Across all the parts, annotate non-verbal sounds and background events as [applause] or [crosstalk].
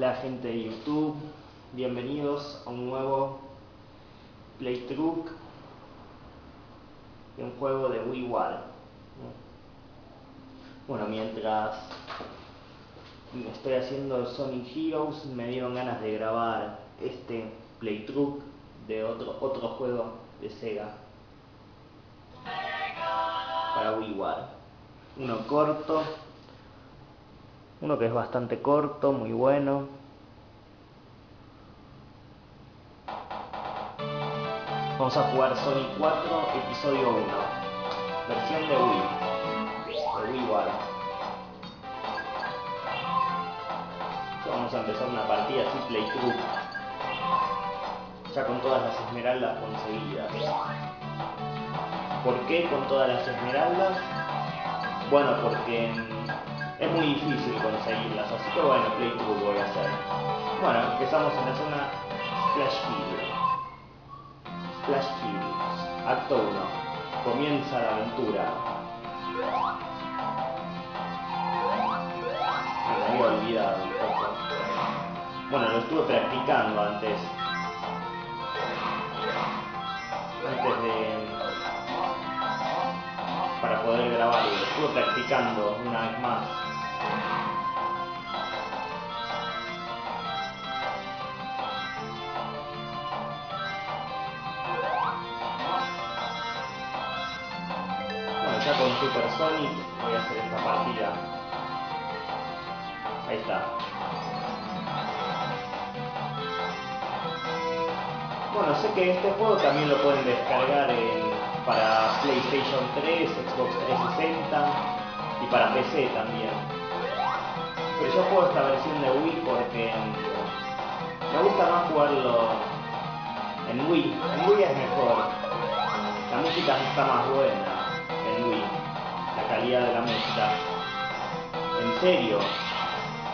Hola gente de YouTube, bienvenidos a un nuevo playthrough de un juego de Wii War. Bueno, mientras estoy haciendo Sonic Heroes me dieron ganas de grabar este playthrough de otro, otro juego de Sega para Wii War. Uno corto, uno que es bastante corto, muy bueno. Vamos a jugar Sonic 4, episodio 1, versión de Wii, de Wii War. Vamos a empezar una partida así playthrough, ya con todas las esmeraldas conseguidas. ¿Por qué con todas las esmeraldas? Bueno, porque es muy difícil conseguirlas, así que bueno, playthrough voy a hacer. Bueno, empezamos en la zona Splash Hill. Splash acto 1. Comienza la aventura. Me había olvidado un poco. Bueno, lo estuve practicando antes. Antes de... Para poder grabarlo. Lo estuve practicando una vez más. Bueno, ya con Super Sonic voy a hacer esta partida. Ahí está. Bueno, sé que este juego también lo pueden descargar en- para PlayStation 3, Xbox 360 y para PC también. Yo juego esta versión de Wii porque me gusta más jugarlo en Wii. En Wii es mejor. La música está más buena en Wii. La calidad de la música. En serio.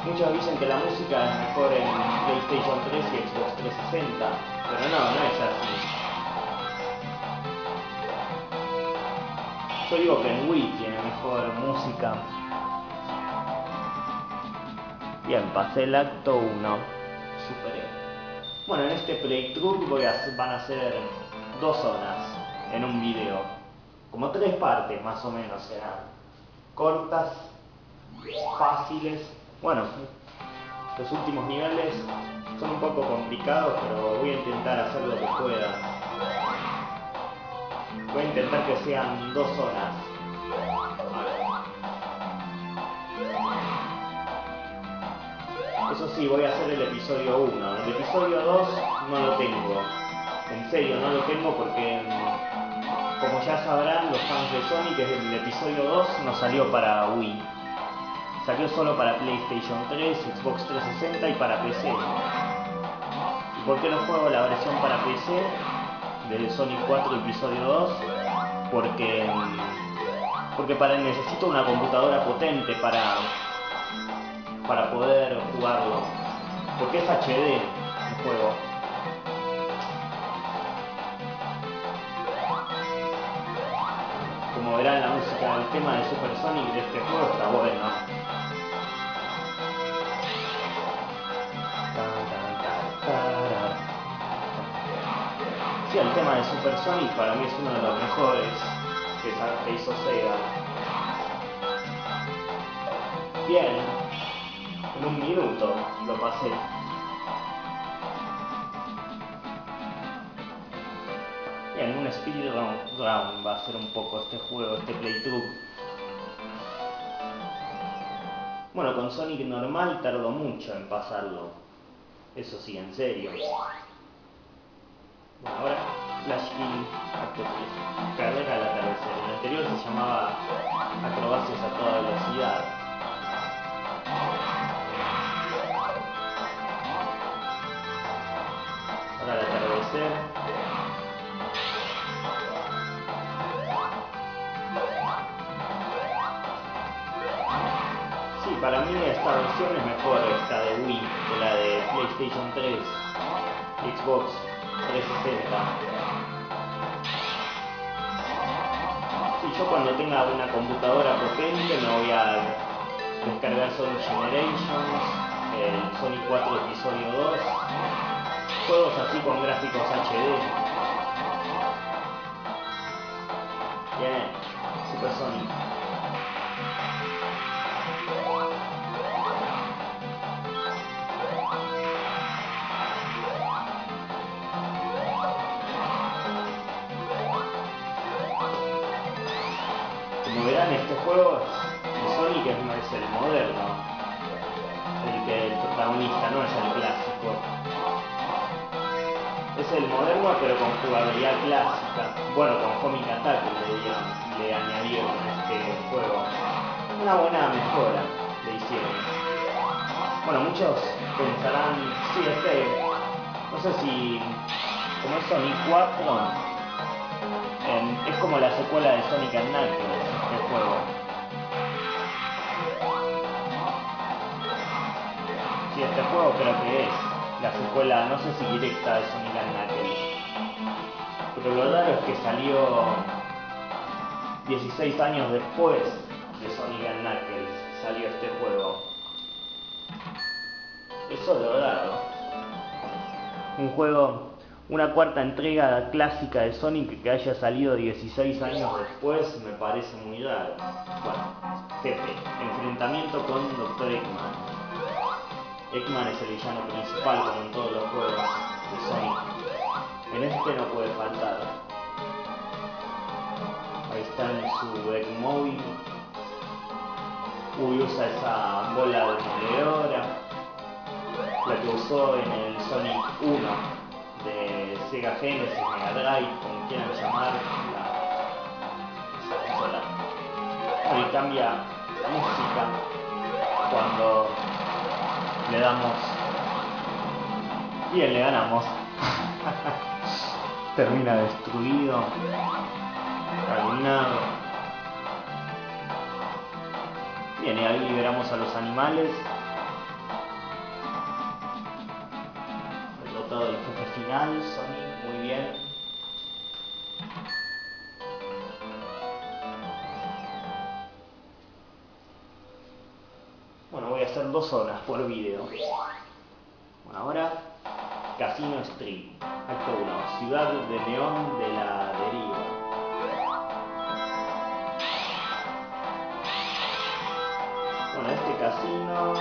Muchos dicen que la música es mejor en PlayStation 3 y Xbox 360. Pero no, no es así. Yo digo que en Wii tiene mejor música. Bien, pasé el acto 1. Superé. Bueno, en este playthrough voy a, van a ser dos zonas en un video. Como tres partes más o menos serán. Cortas, fáciles. Bueno, los últimos niveles son un poco complicados, pero voy a intentar hacer lo que pueda. Voy a intentar que sean dos zonas. Eso sí, voy a hacer el episodio 1. El episodio 2 no lo tengo. En serio, no lo tengo porque, como ya sabrán los fans de Sonic, el episodio 2 no salió para Wii. Salió solo para PlayStation 3, Xbox 360 y para PC. ¿Y por qué no juego la versión para PC de Sonic 4 episodio 2? Porque, porque para, necesito una computadora potente para, para poder jugarlo. Porque es HD el juego. Como verán la música del tema de Super Sonic de este juego está bueno. Sí, el tema de Super Sonic para mí es uno de los mejores que, hizo Sega. Bien, en un minuto lo pasé. Bien, un speedrun run va a ser un poco este juego, este playthrough. Bueno, con Sonic normal tardó mucho en pasarlo. Eso sí, en serio. Bueno, ahora Flash 3. Carrera al atardecer. El anterior se llamaba Acrobacias a toda velocidad. Atardecer. Sí, para mí esta versión es mejor esta de Wii que la de PlayStation 3, Xbox 360. Sí, yo cuando tenga una computadora potente me voy a descargar Sonic Generations el Sonic 4 Episodio 2, juegos así con gráficos HD. Bien, Super Sonic. Como verán, este juego de Sonic es, no es el moderno, el que el protagonista, no es el Es el moderno pero con jugabilidad clásica. Bueno, con Comic Attack le, le añadieron a este juego. Una buena mejora le hicieron. Bueno, muchos pensarán, sí, este, no sé si, como es Sonic 4, em, es como la secuela de Sonic and Knuckles, este juego. Sí, este juego creo que es la secuela, no sé si directa de Sonic Knuckles. Pero lo raro es que salió 16 años después de Sonic Knuckles, salió este juego. Eso es lo raro. Un juego, una cuarta entrega clásica de Sonic que haya salido 16 años después me parece muy raro. Bueno, jefe, enfrentamiento con Dr. Eggman. Eggman es el villano principal como en todos los juegos de Sonic. En este no puede faltar. Ahí está en su Eggmobile. Uy, usa esa bola demoledora. La que usó en el Sonic 1 de Sega Genesis, Mega Drive, como quieran llamar, la, esa consola. Y cambia la música cuando le damos. Bien le ganamos. [laughs] Termina destruido. Arruinado. Bien y ahí liberamos a los animales. Derrotado el jefe final Sonic muy bien Dos zonas por video. Ahora Casino Street, acto 1, ciudad de neón de la deriva. Bueno, este casino,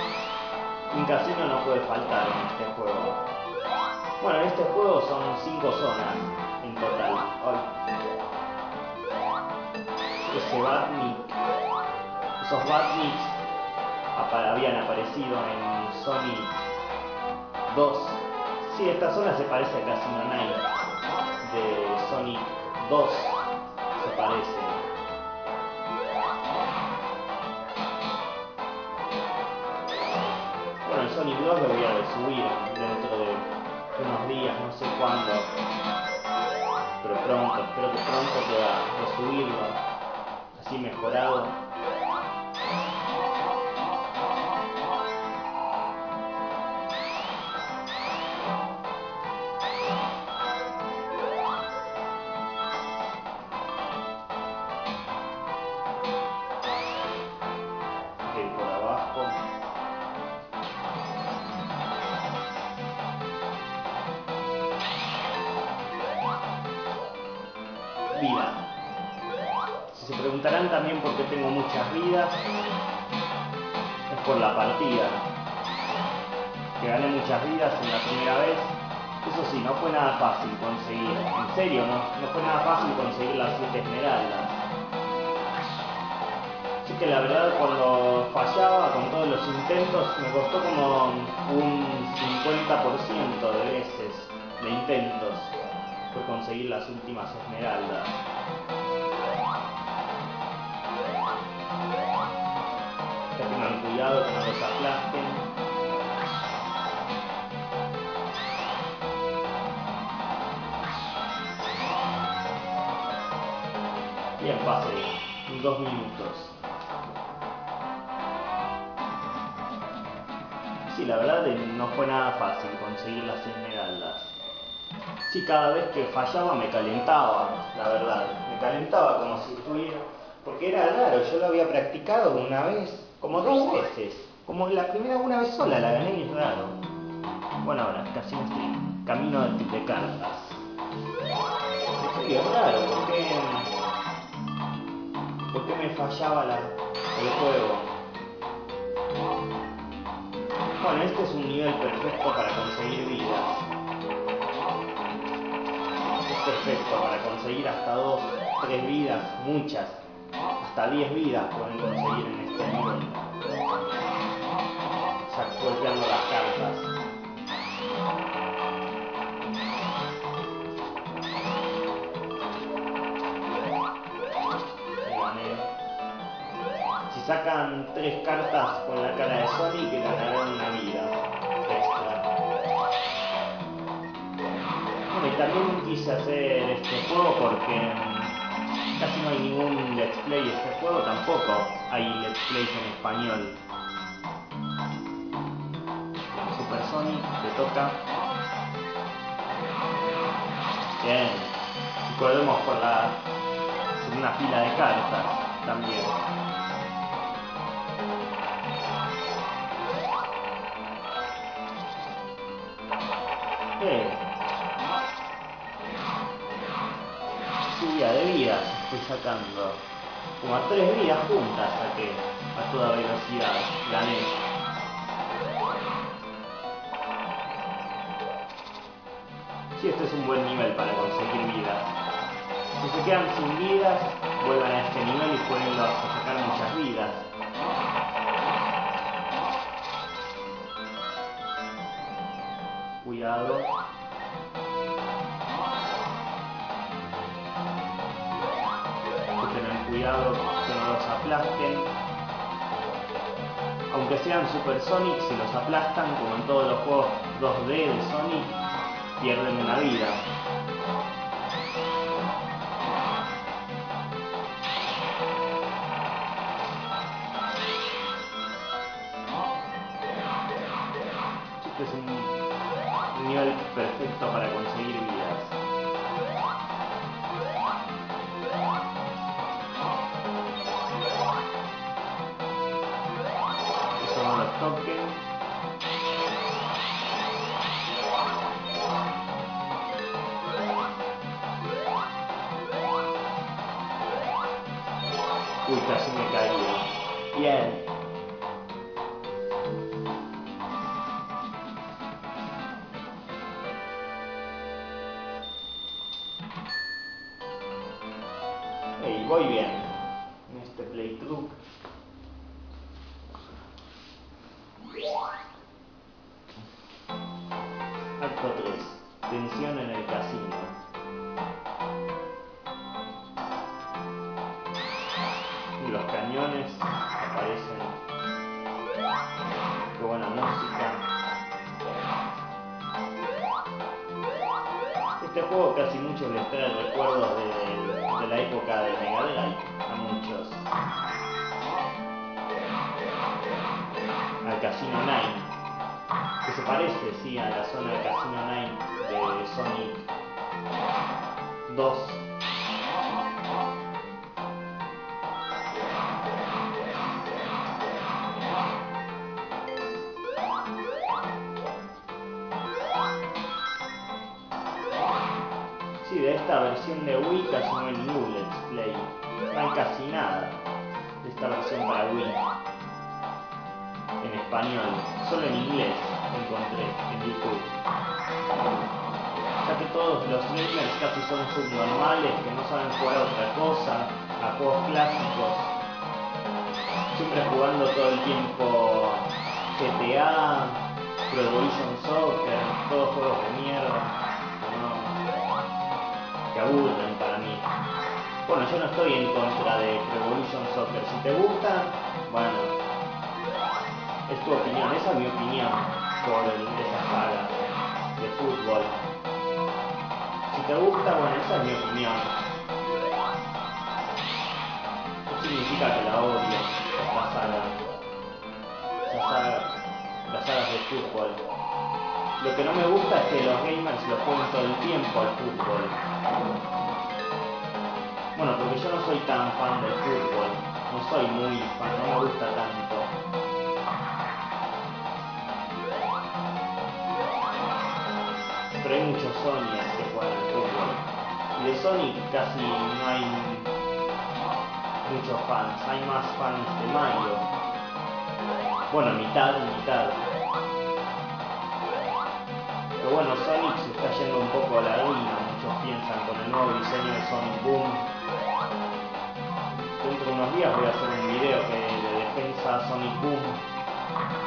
un casino no puede faltar en este juego. Bueno, en este juego son cinco zonas en total. Hoy. Ese Batnik, esos Batniks habían aparecido en Sonic 2. Sí, esta zona se parece a Casino Night de Sonic 2. Se parece. Bueno, el Sonic 2 lo voy a subir dentro de unos días, no sé cuándo. Pero pronto, espero que pronto pueda resubirlo. Así mejorado. Tengo muchas vidas, es por la partida. Que gané muchas vidas en la primera vez. Eso sí, no fue nada fácil conseguir. En serio, no, no fue nada fácil conseguir las 7 esmeraldas. Así que la verdad cuando fallaba con todos los intentos me costó como un 50% de veces de intentos por conseguir las últimas esmeraldas. Tengan cuidado que no los aplasten. Bien, pase. Dos minutos. Sí, la verdad no fue nada fácil conseguir las esmeraldas. Sí, cada vez que fallaba me calentaba, la verdad. Me calentaba como si estuviera... Porque era raro, yo lo había practicado una vez, como dos veces. Como la primera una vez sola la gané y raro. Bueno, ahora, estoy camino de, cartas. Es raro, ¿por qué, ¿por qué me fallaba la, el juego? Bueno, este es un nivel perfecto para conseguir vidas. Es perfecto para conseguir hasta dos, tres vidas, muchas. Hasta 10 vidas pueden conseguir en este nivel. O sea, golpeando las cartas. Si sacan tres cartas con la cara de Sonic, ganarán una vida extra. Bueno, y también quise hacer este juego porque casi no hay ningún let's play de este juego, tampoco hay let's plays en español. Super Sonic, te toca. Bien. Y podemos por la una fila de cartas también. Eh. Estoy sacando. Como a tres vidas juntas saqué a toda velocidad. Gané. Sí, este es un buen nivel para conseguir vidas. Si se quedan sin vidas, vuelvan a este nivel y pueden sacar muchas vidas. Cuidado. Que no los aplasten. Aunque sean Super Sonic, si los aplastan, como en todos los juegos 2D de Sonic, pierden una vida. La de Mega Drive, a muchos. Al Casino 9, que se parece, sí, a la zona del Casino 9 de Sonic 2. Sí, de esta versión de Wii casi no hay ningún Let's Play. Hay casi nada de esta versión para Wii. En español, solo en inglés encontré en YouTube. Ya que todos los gamers casi son subnormales, que no saben jugar a otra cosa, a juegos clásicos. Siempre jugando todo el tiempo GTA, Pro Evolution Soccer, todos juegos de mierda. que aburren para mí. Bueno, yo no estoy en contra de Pro Evolution Soccer. Si te gusta, bueno, es tu opinión, esa es mi opinión sobre esa saga de fútbol. Si te gusta, bueno, esa es mi opinión. No significa que la odio. Esa saga, las sagas de fútbol. Lo que no me gusta es que los gamers lo jueguen todo el tiempo al fútbol yo no soy tan fan del fútbol, no soy muy fan, no me gusta tanto. Pero hay muchos Sony que juegan al fútbol. Y de Sony casi no hay muchos fans, hay más fans de Mario. Bueno, mitad, mitad. Pero bueno, Sonic se está yendo un poco a la ruina, muchos piensan con el nuevo diseño de Sonic Boom Dentro de unos días voy a hacer un video que de defensa Sonic Boom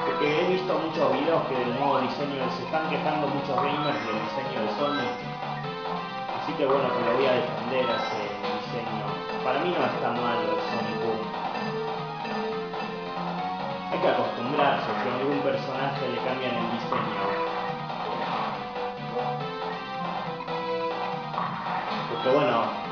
porque he visto muchos videos que del nuevo diseño se están quejando muchos gamers del diseño de Sonic. Así que bueno, que lo voy a defender ese diseño. Para mí no está mal el Sonic Boom. Hay que acostumbrarse, si a algún personaje le cambian el diseño. Porque bueno,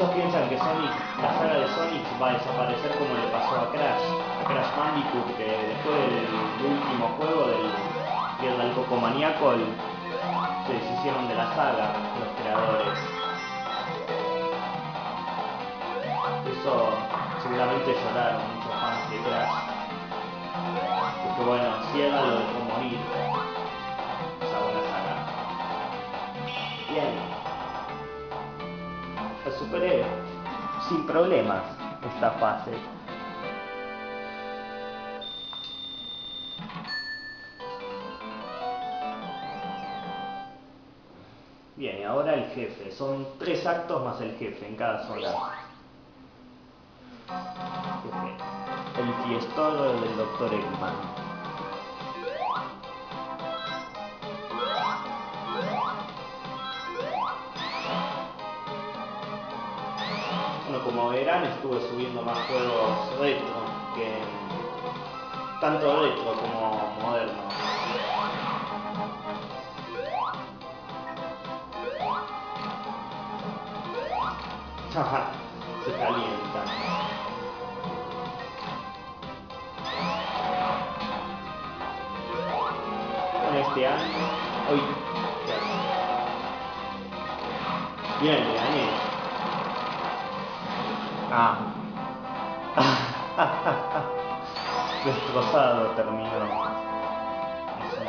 muchos piensan que Sonic, la saga de Sonic va a desaparecer como le pasó a Crash, a Crash Bandicoot, que después del, último juego del del Coco Maníaco se deshicieron de la saga los creadores. Eso seguramente lloraron muchos fans de Crash. Porque bueno, Ciega lo dejó morir. Esa buena saga. Superé sin problemas esta fase. Bien, y ahora el jefe. Son tres actos más el jefe en cada zona. El fiestoro del Dr. Eggman. Estuve subiendo más juegos retro que tanto retro como moderno. Se calienta. Con este año. Hoy. Bien. [laughs] Destrozado terminó.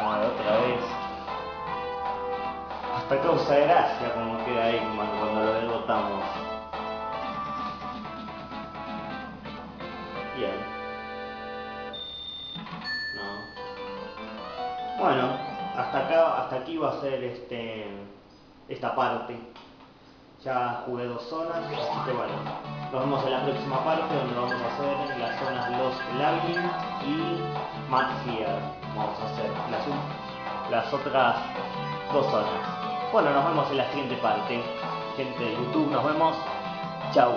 Otra vez. Hasta causa gracia como queda Eggman cuando lo derrotamos. Bien. No. Bueno, hasta acá, hasta aquí va a ser este esta parte. Ya jugué dos zonas, así que bueno, nos vemos en la próxima parte donde vamos a hacer las zonas Lost Labyrinth y Mad. Vamos a hacer las, las otras dos zonas. Bueno, nos vemos en la siguiente parte. Gente de YouTube, nos vemos. Chao.